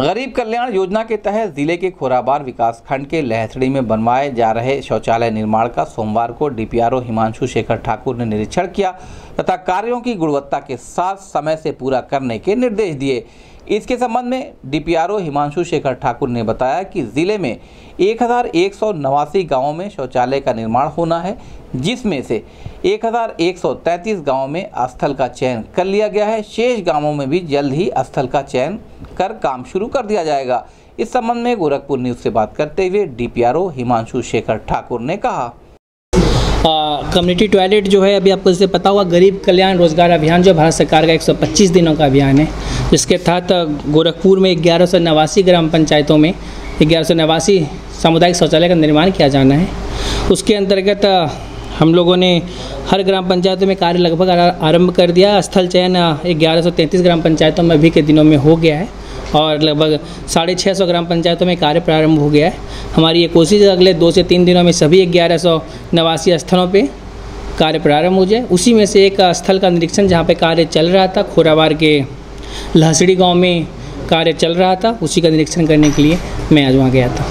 गरीब कल्याण योजना के तहत ज़िले के खोराबार विकास खंड के लहसड़ी में बनवाए जा रहे शौचालय निर्माण का सोमवार को डीपीआरओ हिमांशु शेखर ठाकुर ने निरीक्षण किया तथा कार्यों की गुणवत्ता के साथ समय से पूरा करने के निर्देश दिए। इसके संबंध में डीपीआरओ हिमांशु शेखर ठाकुर ने बताया कि ज़िले में एक हज़ार एक सौ नवासी गाँवों में शौचालय का निर्माण होना है, जिसमें से एक हज़ार एक सौ तैंतीस गाँवों में स्थल का चयन कर लिया गया है। शेष गाँवों में भी जल्द ही स्थल का चयन कर काम शुरू कर दिया जाएगा। इस संबंध में गोरखपुर न्यूज़ से बात करते हुए डीपीआरओ हिमांशु शेखर ठाकुर ने कहा। कम्युनिटी टॉयलेट जो है, अभी आपको जैसे पता होगा, गरीब कल्याण रोज़गार अभियान जो भारत सरकार का 125 दिनों का अभियान है, जिसके तहत गोरखपुर में ग्यारह ग्राम पंचायतों में, ग्यारह सामुदायिक शौचालय का निर्माण किया जाना है। उसके अंतर्गत हम लोगों ने हर ग्राम पंचायतों में कार्य लगभग आरंभ कर दिया। स्थल चयन ग्यारह ग्राम पंचायतों में अभी के दिनों में हो गया है। और लगभग साढ़े छः सौ ग्राम पंचायतों में कार्य प्रारंभ हो गया है। हमारी ये कोशिश है अगले दो से तीन दिनों में सभी ग्यारह सौ नवासी स्थलों पे कार्य प्रारंभ हो जाए। उसी में से एक स्थल का निरीक्षण जहाँ पे कार्य चल रहा था, खोराबार के लहसड़ी गाँव में कार्य चल रहा था, उसी का निरीक्षण करने के लिए मैं आज वहाँ गया था।